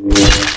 Yeah.